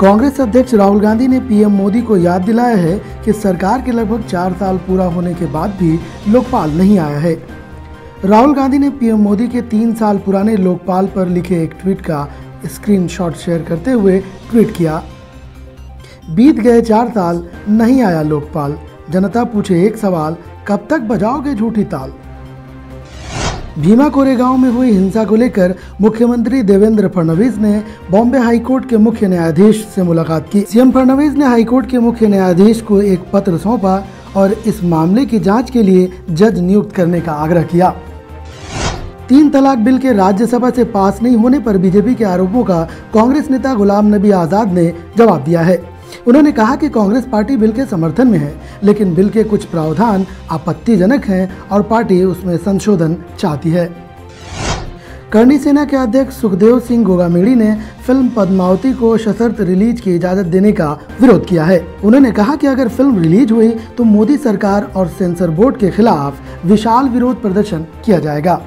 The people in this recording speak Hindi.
कांग्रेस अध्यक्ष राहुल गांधी ने पीएम मोदी को याद दिलाया है कि सरकार के लगभग चार साल पूरा होने के बाद भी लोकपाल नहीं आया है। राहुल गांधी ने पीएम मोदी के तीन साल पुराने लोकपाल पर लिखे एक ट्वीट का स्क्रीनशॉट शेयर करते हुए ट्वीट किया, बीत गए चार साल, नहीं आया लोकपाल। जनता पूछे एक सवाल, कब तक बजाओगे झूठी ताल? भीमा कोरे कोरेगांव में हुई हिंसा को लेकर मुख्यमंत्री देवेंद्र फडणवीस ने बॉम्बे हाईकोर्ट के मुख्य न्यायाधीश से मुलाकात की। सीएम फडणवीस ने हाईकोर्ट के मुख्य न्यायाधीश को एक पत्र सौंपा और इस मामले की जाँच के लिए जज नियुक्त करने का आग्रह किया। तीन तलाक बिल के राज्यसभा से पास नहीं होने पर बीजेपी के आरोपों का कांग्रेस नेता गुलाम नबी आज़ाद ने जवाब दिया है। उन्होंने कहा कि कांग्रेस पार्टी बिल के समर्थन में है, लेकिन बिल के कुछ प्रावधान आपत्तिजनक हैं और पार्टी उसमें संशोधन चाहती है। करणी सेना के अध्यक्ष सुखदेव सिंह गोगामेड़ी ने फ़िल्म पद्मावती को सशर्त रिलीज़ की इजाज़त देने का विरोध किया है। उन्होंने कहा कि अगर फ़िल्म रिलीज़ हुई तो मोदी सरकार और सेंसर बोर्ड के खिलाफ विशाल विरोध प्रदर्शन किया जाएगा।